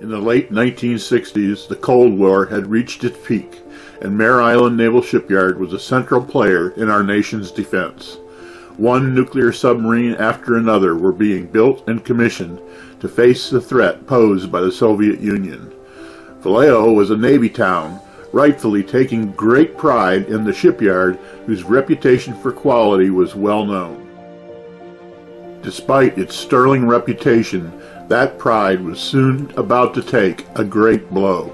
In the late 1960s, the Cold War had reached its peak, and Mare Island Naval Shipyard was a central player in our nation's defense. One nuclear submarine after another were being built and commissioned to face the threat posed by the Soviet Union. Vallejo was a Navy town, rightfully taking great pride in the shipyard whose reputation for quality was well known. Despite its sterling reputation, that pride was soon about to take a great blow.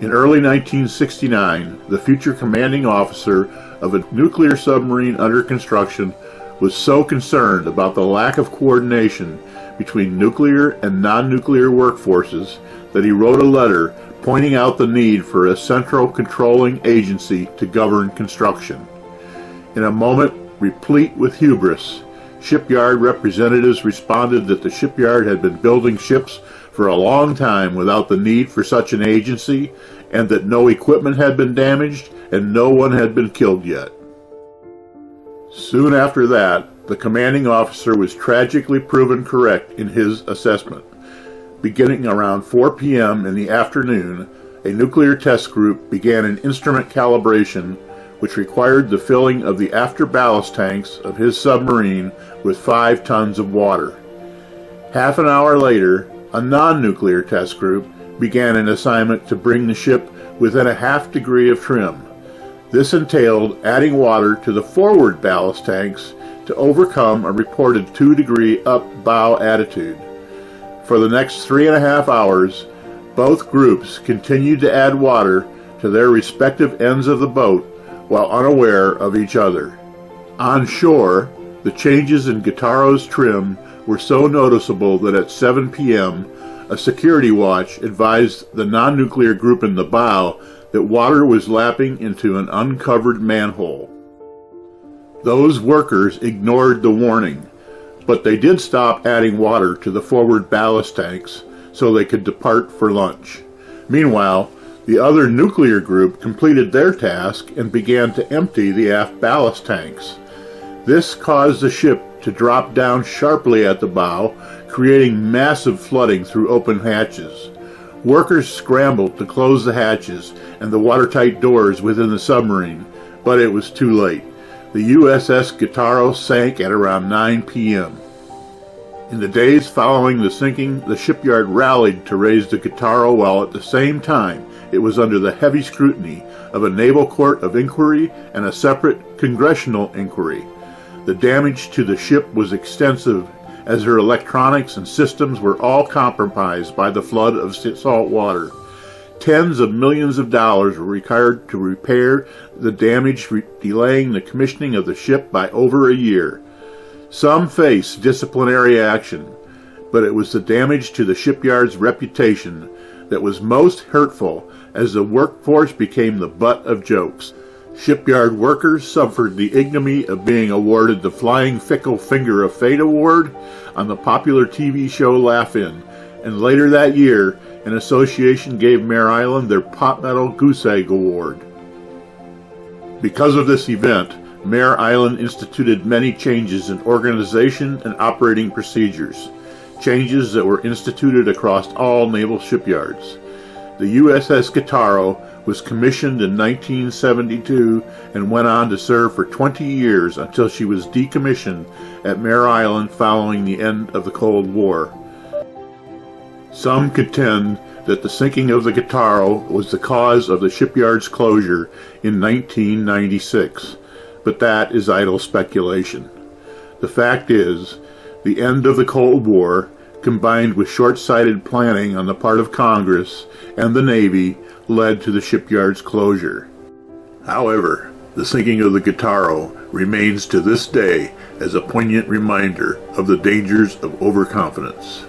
In early 1969, the future commanding officer of a nuclear submarine under construction was so concerned about the lack of coordination between nuclear and non-nuclear workforces that he wrote a letter pointing out the need for a central controlling agency to govern construction. In a moment replete with hubris, Shipyard representatives responded that the shipyard had been building ships for a long time without the need for such an agency, and that no equipment had been damaged and no one had been killed yet. Soon after that, the commanding officer was tragically proven correct in his assessment. Beginning around 4 p.m. in the afternoon, a nuclear test group began an instrument calibration which required the filling of the after ballast tanks of his submarine with five tons of water. Half an hour later, a non-nuclear test group began an assignment to bring the ship within a half degree of trim. This entailed adding water to the forward ballast tanks to overcome a reported two degree up bow attitude. For the next three and a half hours, both groups continued to add water to their respective ends of the boat while unaware of each other. On shore, the changes in Guitarro's trim were so noticeable that at 7 p.m., a security watch advised the non-nuclear group in the bow that water was lapping into an uncovered manhole. Those workers ignored the warning, but they did stop adding water to the forward ballast tanks so they could depart for lunch. Meanwhile, the other nuclear group completed their task and began to empty the aft ballast tanks. This caused the ship to drop down sharply at the bow, creating massive flooding through open hatches. Workers scrambled to close the hatches and the watertight doors within the submarine, but it was too late. The USS Guitarro sank at around 9 p.m. In the days following the sinking, the shipyard rallied to raise the Guitarro while at the same time it was under the heavy scrutiny of a naval court of inquiry and a separate congressional inquiry. The damage to the ship was extensive as her electronics and systems were all compromised by the flood of salt water. Tens of millions of dollars were required to repair the damage, delaying the commissioning of the ship by over a year. Some faced disciplinary action, but it was the damage to the shipyard's reputation that was most hurtful as the workforce became the butt of jokes. Shipyard workers suffered the ignominy of being awarded the Flying Fickle Finger of Fate Award on the popular TV show Laugh-In, and later that year, an association gave Mare Island their Pot Metal Goose Egg Award. Because of this event, Mare Island instituted many changes in organization and operating procedures, changes that were instituted across all naval shipyards. The USS Guitarro was commissioned in 1972 and went on to serve for 20 years until she was decommissioned at Mare Island following the end of the Cold War. Some contend that the sinking of the Guitarro was the cause of the shipyard's closure in 1996, but that is idle speculation. The fact is, the end of the Cold War combined with short-sighted planning on the part of Congress and the Navy, led to the shipyard's closure. However, the sinking of the Guitarro remains to this day as a poignant reminder of the dangers of overconfidence.